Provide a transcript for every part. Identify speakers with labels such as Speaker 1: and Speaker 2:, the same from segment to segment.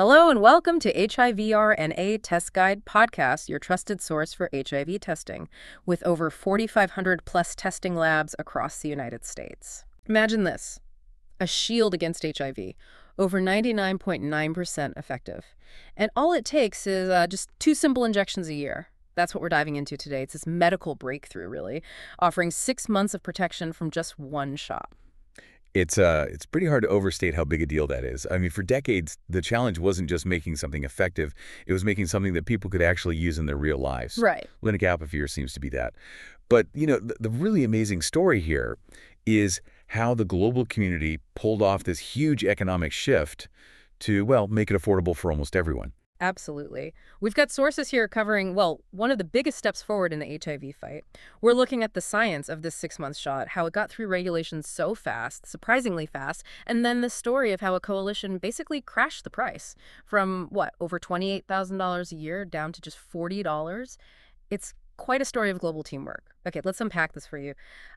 Speaker 1: Hello and welcome to HIV RNA Test Guide Podcast, your trusted source for HIV testing, with over 4,500 plus testing labs across the United States. Imagine this a shield against HIV, over 99.9% effective. And all it takes is uh, just two simple injections a year. That's what we're diving into today. It's this medical breakthrough, really, offering six months of protection from just one shot.
Speaker 2: It's uh, it's pretty hard to overstate how big a deal that is. I mean, for decades, the challenge wasn't just making something effective; it was making something that people could actually use in their real lives.
Speaker 1: Right.
Speaker 2: Linux Lenacapavir seems to be that. But you know, the, the really amazing story here is how the global community pulled off this huge economic shift to well make it affordable for almost everyone.
Speaker 1: Absolutely. We've got sources here covering, well, one of the biggest steps forward in the HIV fight. We're looking at the science of this six-month shot, how it got through regulations so fast, surprisingly fast, and then the story of how a coalition basically crashed the price from, what, over $28,000 a year down to just $40? It's quite a story of global teamwork. Okay, let's unpack this for you.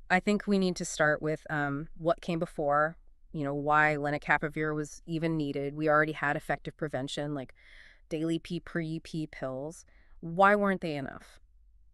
Speaker 1: I think we need to start with um, what came before, you know, why lenacapavir was even needed. We already had effective prevention, like daily P-PrEP pills. Why weren't they enough?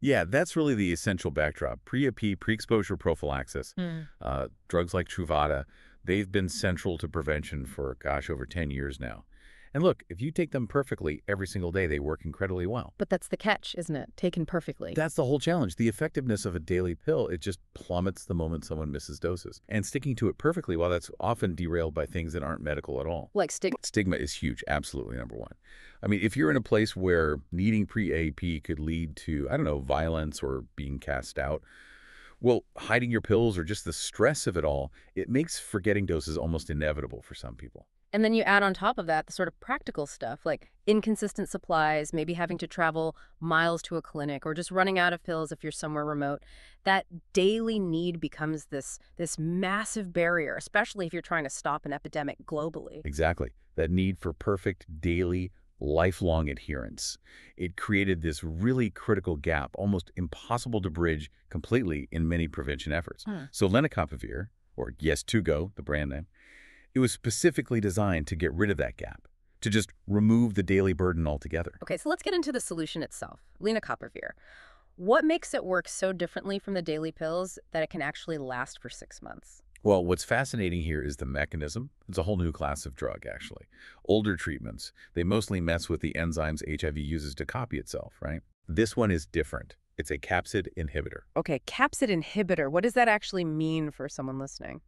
Speaker 2: Yeah, that's really the essential backdrop. PrEP, pre-exposure prophylaxis,
Speaker 1: Mm.
Speaker 2: uh, drugs like Truvada, they've been central to prevention for, gosh, over 10 years now. And look, if you take them perfectly every single day, they work incredibly well.
Speaker 1: But that's the catch, isn't it? Taken perfectly.
Speaker 2: That's the whole challenge. The effectiveness of a daily pill, it just plummets the moment someone misses doses. And sticking to it perfectly, well, that's often derailed by things that aren't medical at all.
Speaker 1: like stigma.
Speaker 2: Stigma is huge, absolutely number one. I mean, if you're in a place where needing PrEP could lead to, I don't know, violence or being cast out, well, hiding your pills or just the stress of it all, it makes forgetting doses almost inevitable for some people.
Speaker 1: And then you add on top of that the sort of practical stuff like inconsistent supplies, maybe having to travel miles to a clinic or just running out of pills if you're somewhere remote. That daily need becomes this this massive barrier, especially if you're trying to stop an epidemic globally.
Speaker 2: Exactly. That need for perfect daily, lifelong adherence. It created this really critical gap, almost impossible to bridge completely in many prevention efforts.
Speaker 1: Hmm.
Speaker 2: So lenacapavir, or Yeztugo, the brand name, it was specifically designed to get rid of that gap, to just remove the daily burden altogether.
Speaker 1: Okay, so let's get into the solution itself. Lenacapavir. What makes it work so differently from the daily pills that it can actually last for 6 months?
Speaker 2: Well, what's fascinating here is the mechanism. It's a whole new class of drug, actually. Older treatments, they mostly mess with the enzymes HIV uses to copy itself, right? This one is different. It's a capsid inhibitor.
Speaker 1: Okay, capsid inhibitor. What does that actually mean for someone listening?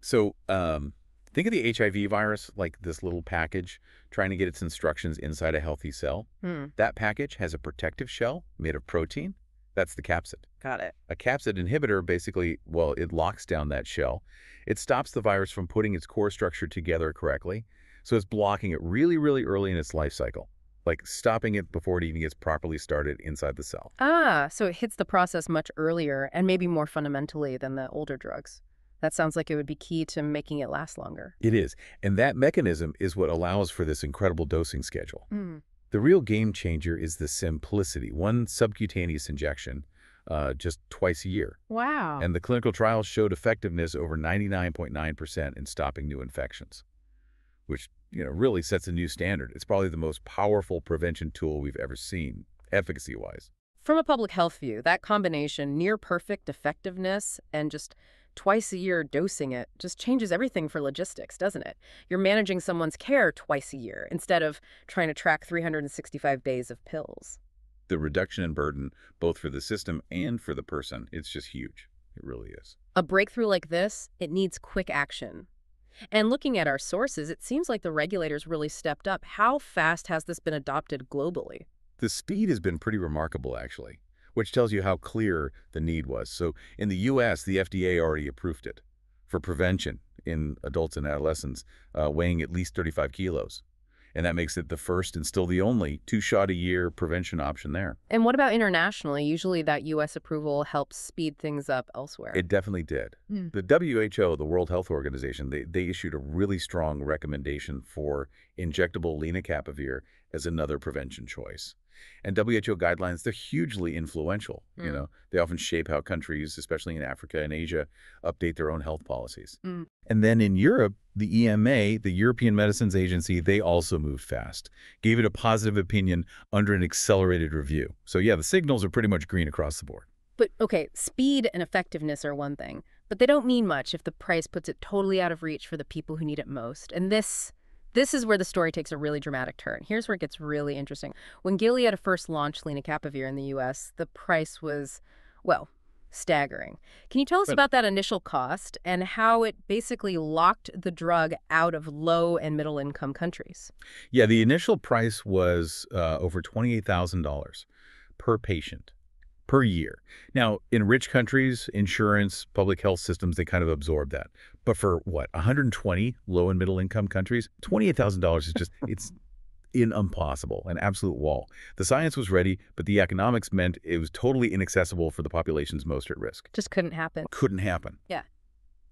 Speaker 2: So um, think of the HIV virus like this little package trying to get its instructions inside a healthy cell.
Speaker 1: Hmm,
Speaker 2: That package has a protective shell made of protein. That's the capsid.
Speaker 1: got it.
Speaker 2: A capsid inhibitor basically, well, it locks down that shell. It stops the virus from putting its core structure together correctly. So it's blocking it really, really early in its life cycle, like stopping it before it even gets properly started inside the cell.
Speaker 1: Ah, so it hits the process much earlier and maybe more fundamentally than the older drugs. That sounds like it would be key to making it last longer.
Speaker 2: It is. And that mechanism is what allows for this incredible dosing schedule.
Speaker 1: Hmm.
Speaker 2: The real game changer is the simplicity, one subcutaneous injection uh, just twice a year.
Speaker 1: Wow.
Speaker 2: And the clinical trials showed effectiveness over 99.9% in stopping new infections, which you know really sets a new standard. It's probably the most powerful prevention tool we've ever seen, efficacy-wise.
Speaker 1: From a public health view, that combination, near perfect effectiveness and just twice a year dosing it, just changes everything for logistics, doesn't it? You're managing someone's care twice a year instead of trying to track 365 days of pills.
Speaker 2: The reduction in burden, both for the system and for the person, it's just huge. It really is.
Speaker 1: A breakthrough like this, it needs quick action. And looking at our sources, it seems like the regulators really stepped up. How fast has this been adopted globally?
Speaker 2: The speed has been pretty remarkable, actually, which tells you how clear the need was. So in the U.S., the FDA already approved it for prevention in adults and adolescents uh, weighing at least 35 kilos. And that makes it the first and still the only two-shot-a-year prevention option there.
Speaker 1: And what about internationally? Usually that U.S. approval helps speed things up elsewhere.
Speaker 2: It definitely did.
Speaker 1: Hmm.
Speaker 2: The WHO, the World Health Organization, they, they issued a really strong recommendation for injectable lenacapavir as another prevention choice. And WHO guidelines, they're hugely influential. You
Speaker 1: Mm.
Speaker 2: know, they often shape how countries, especially in Africa and Asia, update their own health policies.
Speaker 1: Mm.
Speaker 2: And then in Europe, the EMA, the European Medicines Agency, they also moved fast, gave it a positive opinion under an accelerated review. So yeah, the signals are pretty much green across the board.
Speaker 1: But okay, speed and effectiveness are one thing, but they don't mean much if the price puts it totally out of reach for the people who need it most. And this this is where the story takes a really dramatic turn. Here's where it gets really interesting. When Gilead first launched lenacapavir in the US, the price was well, staggering. Can you tell us
Speaker 2: But-
Speaker 1: about that initial cost and how it basically locked the drug out of low and middle income countries?
Speaker 2: Yeah, the initial price was uh, over $28,000 per patient per year. Now, in rich countries, insurance, public health systems, they kind of absorb that. But for what, 120 low and middle income countries, $28,000 is just, it's in impossible, an absolute wall. The science was ready, but the economics meant it was totally inaccessible for the populations most at risk.
Speaker 1: Just couldn't happen.
Speaker 2: Couldn't happen.
Speaker 1: Yeah.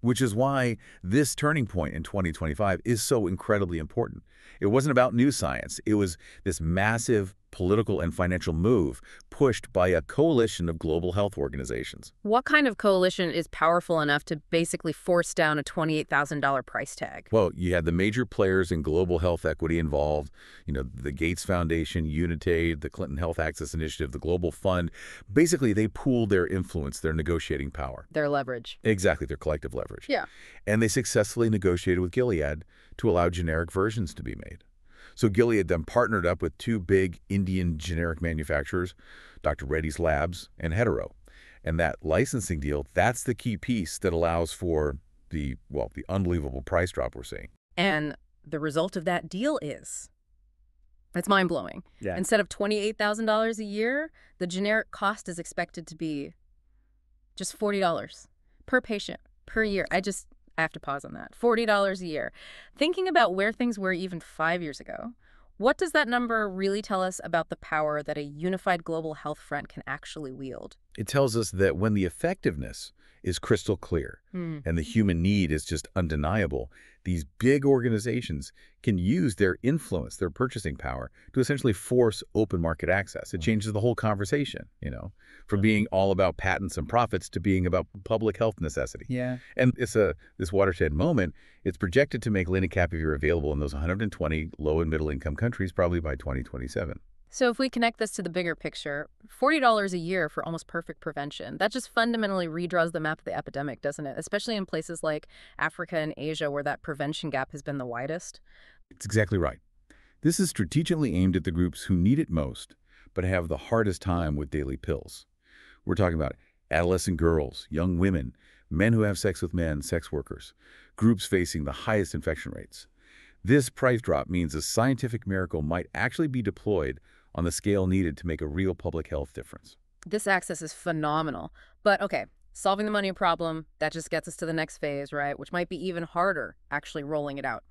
Speaker 2: Which is why this turning point in 2025 is so incredibly important. It wasn't about new science. It was this massive political and financial move pushed by a coalition of global health organizations.
Speaker 1: What kind of coalition is powerful enough to basically force down a $28,000 price tag?
Speaker 2: Well, you had the major players in global health equity involved, you know, the Gates Foundation, Unitaid, the Clinton Health Access Initiative, the Global Fund. Basically, they pooled their influence, their negotiating power.
Speaker 1: Their leverage.
Speaker 2: Exactly, their collective leverage.
Speaker 1: Yeah.
Speaker 2: And they successfully negotiated with Gilead to allow generic versions to be made. So Gilead then partnered up with two big Indian generic manufacturers, Dr. Reddy's Labs and Hetero. And that licensing deal, that's the key piece that allows for the, well, the unbelievable price drop we're seeing.
Speaker 1: And the result of that deal is it's mind blowing.
Speaker 2: Yeah.
Speaker 1: Instead of $28,000 a year, the generic cost is expected to be just $40 per patient per year. I just, I have to pause on that. $40 a year. Thinking about where things were even five years ago, what does that number really tell us about the power that a unified global health front can actually wield?
Speaker 2: It tells us that when the effectiveness is crystal clear
Speaker 1: Hmm.
Speaker 2: and the human need is just undeniable, these big organizations can use their influence, their purchasing power, to essentially force open market access. It changes the whole conversation, you know, from being all about patents and profits to being about public health necessity.
Speaker 3: Yeah.
Speaker 2: And it's a this watershed moment. It's projected to make lenacapavir available in those 120 low and middle income countries probably by 2027.
Speaker 1: So if we connect this to the bigger picture, $40 a year for almost perfect prevention, that just fundamentally redraws the map of the epidemic, doesn't it? Especially in places like Africa and Asia where that prevention gap has been the widest.
Speaker 2: It's exactly right. This is strategically aimed at the groups who need it most, but have the hardest time with daily pills. We're talking about adolescent girls, young women, men who have sex with men, sex workers, groups facing the highest infection rates. This price drop means a scientific miracle might actually be deployed on the scale needed to make a real public health difference.
Speaker 1: This access is phenomenal. But okay, solving the money problem, that just gets us to the next phase, right? Which might be even harder, actually rolling it out.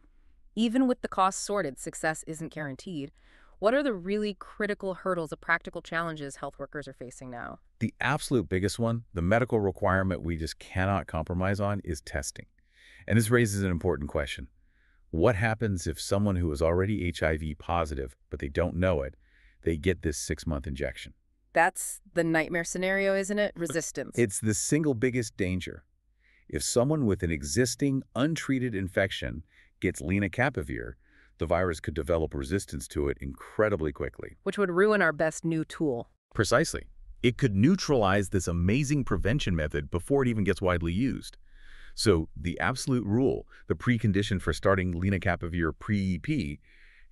Speaker 1: Even with the costs sorted, success isn't guaranteed. What are the really critical hurdles, the practical challenges health workers are facing now?
Speaker 2: The absolute biggest one, the medical requirement we just cannot compromise on, is testing. And this raises an important question. What happens if someone who is already HIV positive, but they don't know it, they get this six-month injection?
Speaker 1: That's the nightmare scenario, isn't it? Resistance.
Speaker 2: It's the single biggest danger. If someone with an existing untreated infection gets lenacapavir, the virus could develop resistance to it incredibly quickly.
Speaker 1: which would ruin our best new tool.
Speaker 2: Precisely. It could neutralize this amazing prevention method before it even gets widely used. So the absolute rule, the precondition for starting lenacapavir PrEP,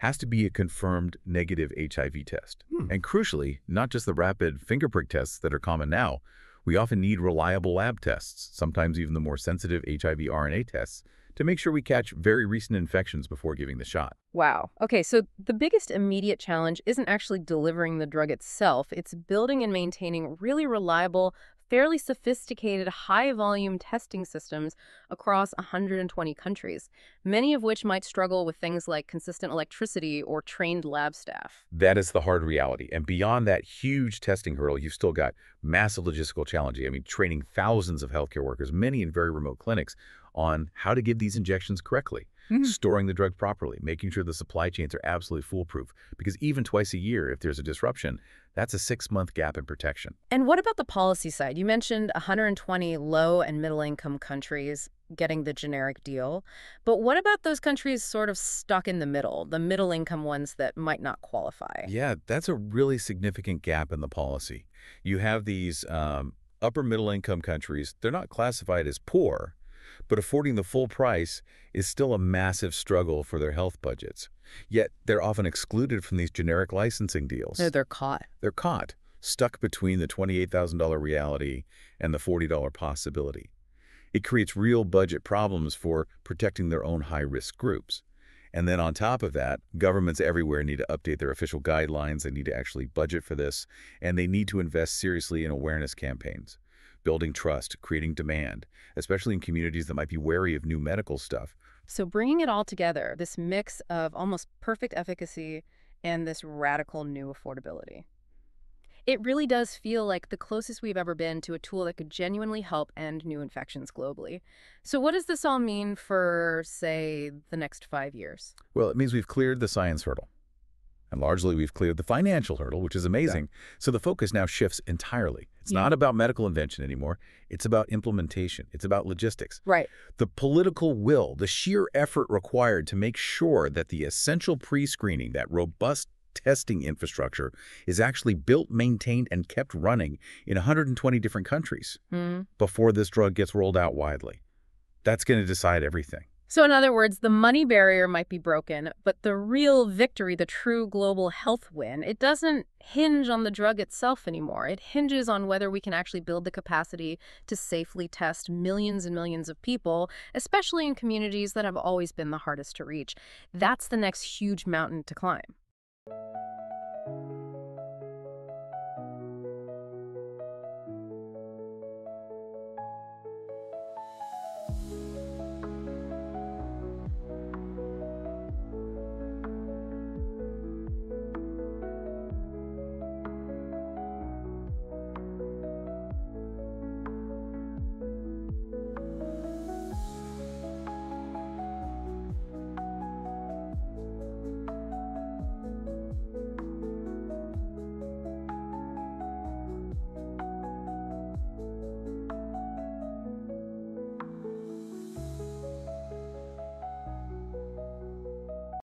Speaker 2: has to be a confirmed negative HIV test.
Speaker 3: Hmm.
Speaker 2: And crucially, not just the rapid finger prick tests that are common now. We often need reliable lab tests, sometimes even the more sensitive HIV RNA tests, to make sure we catch very recent infections before giving the shot.
Speaker 1: Wow. Okay, so the biggest immediate challenge isn't actually delivering the drug itself, it's building and maintaining really reliable, fairly sophisticated, high volume testing systems across 120 countries, many of which might struggle with things like consistent electricity or trained lab staff.
Speaker 2: That is the hard reality. And beyond that huge testing hurdle, you've still got massive logistical challenges. I mean, training thousands of healthcare workers, many in very remote clinics, on how to give these injections correctly.
Speaker 1: Mhm.
Speaker 2: storing the drug properly, making sure the supply chains are absolutely foolproof. Because even twice a year, if there's a disruption, that's a six-month gap in protection.
Speaker 1: And what about the policy side? You mentioned 120 low and middle income countries getting the generic deal. But what about those countries sort of stuck in the middle, the middle income ones that might not qualify?
Speaker 2: Yeah, that's a really significant gap in the policy. You have these um, upper middle income countries, they're not classified as poor, but affording the full price is still a massive struggle for their health budgets. Yet they're often excluded from these generic licensing deals.
Speaker 1: No, they're caught.
Speaker 2: They're caught, stuck between the $28,000 reality and the $40 possibility. It creates real budget problems for protecting their own high-risk groups. And then on top of that, governments everywhere need to update their official guidelines. They need to actually budget for this, and they need to invest seriously in awareness campaigns, building trust, creating demand, especially in communities that might be wary of new medical stuff.
Speaker 1: So bringing it all together, this mix of almost perfect efficacy and this radical new affordability. It really does feel like the closest we've ever been to a tool that could genuinely help end new infections globally. So what does this all mean for, say, the next five years?
Speaker 2: Well, it means we've cleared the science hurdle. And largely, we've cleared the financial hurdle, which is amazing. So the focus now shifts entirely. It's
Speaker 1: Yeah.
Speaker 2: not about medical invention anymore. It's about implementation. It's about logistics.
Speaker 1: Right.
Speaker 2: The political will, the sheer effort required to make sure that the essential pre-screening, that robust testing infrastructure, is actually built, maintained, and kept running in 120 different countries
Speaker 1: Hmm.
Speaker 2: before this drug gets rolled out widely. That's going to decide everything.
Speaker 1: So in other words, the money barrier might be broken, but the real victory, the true global health win, it doesn't hinge on the drug itself anymore. It hinges on whether we can actually build the capacity to safely test millions and millions of people, especially in communities that have always been the hardest to reach. That's the next huge mountain to climb.